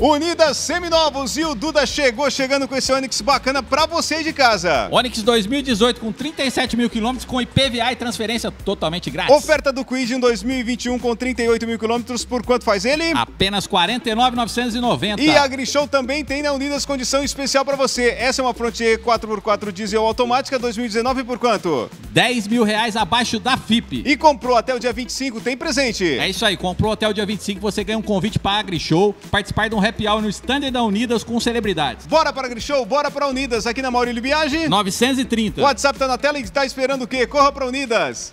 Unidas Seminovos e o Duda chegou chegando com esse Onix bacana pra você de casa. Onix 2018 com 37 mil quilômetros com IPVA e transferência totalmente grátis. Oferta do Quid em 2021 com 38 mil quilômetros, por quanto faz ele? Apenas 49,990. E a Grishow também tem na Unidas condição especial pra você. Essa é uma Frontier 4x4 diesel automática 2019 por quanto? 10 mil reais abaixo da FIP. E comprou até o dia 25, tem presente. É isso aí, comprou até o dia 25, você ganha um convite para a Grishow, participar de um happy hour no stand da Unidas com celebridades. Bora para a Grishow, bora para Unidas, aqui na Maurílio Biagi. 930. O WhatsApp tá na tela e tá esperando o quê? Corra para Unidas.